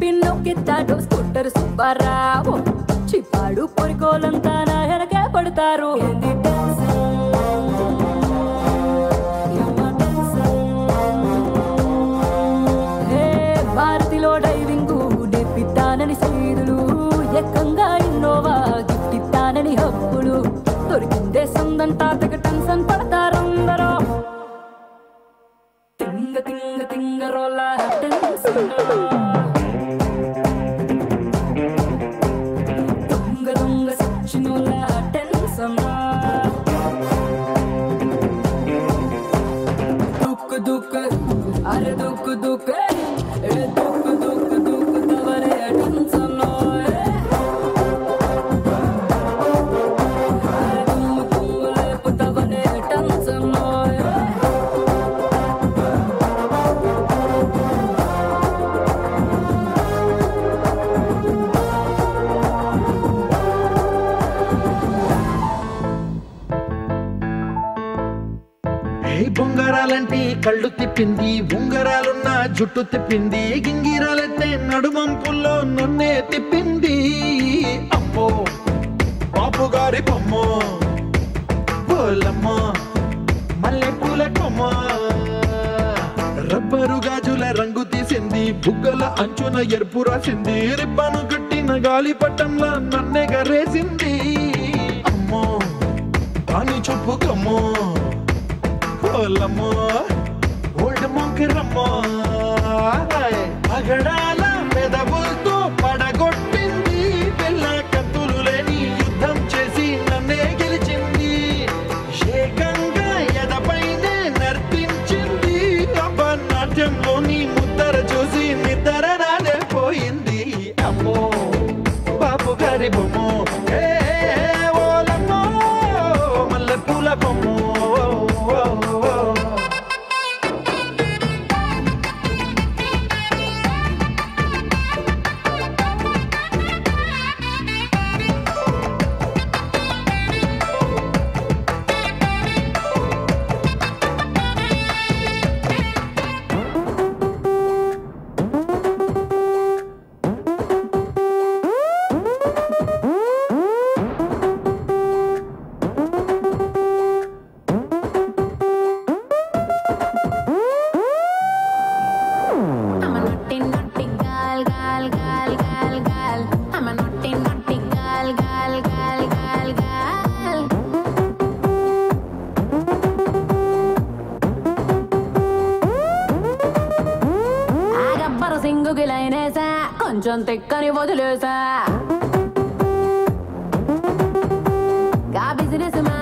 పిన్నొక్కిస్తాడు scooter Subbarao. చిప్పాడు పొరికోలంతా నా వెనకే పడతారు. హే, భారతిలో డైవింగ్ డెప్పిస్తానని సైదులు ఎక్కంగా ఇన్నోవా గిఫ్ట్ ఇస్తానని హప్పులు దొరికిందే సందంతా తెగ టెన్షన్ పడతారందరూ తింగ తింగ తింగ రోల दुख दुखे ఏ బొంగరాలంటే కళ్ళు తిప్పింది ఉంగరాలున్న జుట్టు తిప్పింది గింగిరాలంటే నడుమంపుల్లో నన్నే తిప్పింది. అమ్మో బాబు గారి బొమ్మ పోలమ్మ మల్లె పూల కొమ్మ. రబ్బరు గాజుల రంగు తీసింది బుగ్గల అంచున ఎరుపు రాసింది రిబ్బను కట్టిన గాలి పట్టంలా నన్నే గరేసింది అమ్మో దాని చూపు ಸೋಲಮ್ಮ ಒಳ್ಳೆ ಮುಂಕಿರಮ್ಮ ಅಗಡಾಲ ಮೆದಬುಲ್ತು సింగుకి లైనేసా కొంచెం తిక్కని వదిలేసా గా బిజినెస్ మా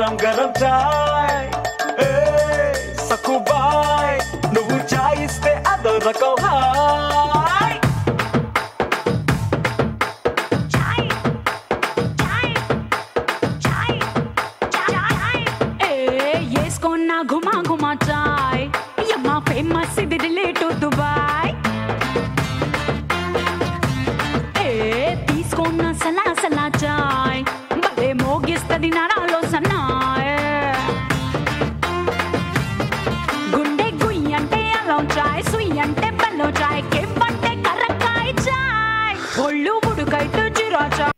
गरम गरम चाय। सकुबाय चाय स्ते अदो रको हाय। चाय घुमा घुमा चाय। यमा फ़ेमस दिल्ली टू दुबई। ए तीस सला सला चाय। सन cha cha.